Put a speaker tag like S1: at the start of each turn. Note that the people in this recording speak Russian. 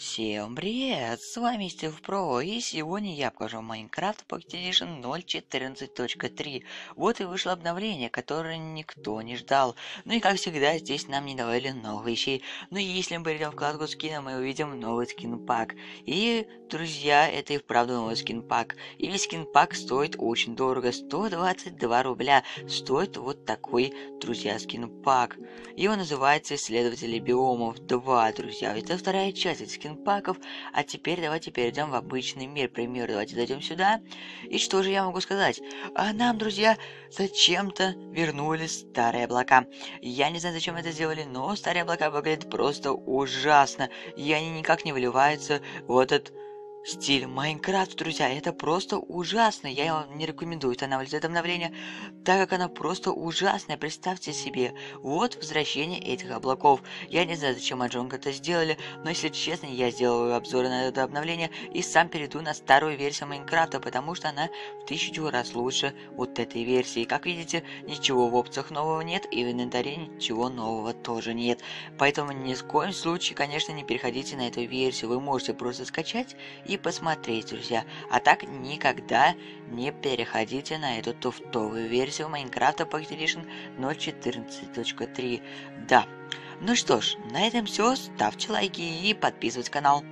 S1: Всем привет! С вами Стив Про, и сегодня я покажу Minecraft Pocket Edition 0.14.3. Вот и вышло обновление, которое никто не ждал. Ну и как всегда, здесь нам не добавили новых вещей. Но ну если мы перейдем в вкладку скина, мы увидим новый скин-пак. И, друзья, это и вправду новый скин-пак. И весь скин-пак стоит очень дорого, 122 рубля. Стоит вот такой, друзья, скин-пак. Его называется Исследователи биомов 2, друзья. Это вторая часть скин паков. А теперь давайте перейдем в обычный мир. Пример, давайте зайдем сюда. И что же я могу сказать? А нам, друзья, зачем-то вернули старые облака. Я не знаю, зачем это сделали, но старые облака выглядят просто ужасно. И они никак не выливаются в этот Стиль Майнкрафт, друзья, это просто ужасно. Я вам не рекомендую устанавливать это обновление, так как оно просто ужасное. Представьте себе, вот возвращение этих облаков. Я не знаю, зачем Аджонг это сделали, но если честно, я сделаю обзор на это обновление и сам перейду на старую версию Майнкрафта, потому что она в тысячу раз лучше вот этой версии. Как видите, ничего в опциях нового нет, и в инвентаре ничего нового тоже нет. Поэтому ни в коем случае, конечно, не переходите на эту версию. Вы можете просто скачать и посмотреть, друзья. А так никогда не переходите на эту туфтовую версию Майнкрафта Pocket Edition 0.14.3. Да. Ну что ж, на этом все. Ставьте лайки и подписывайтесь на канал.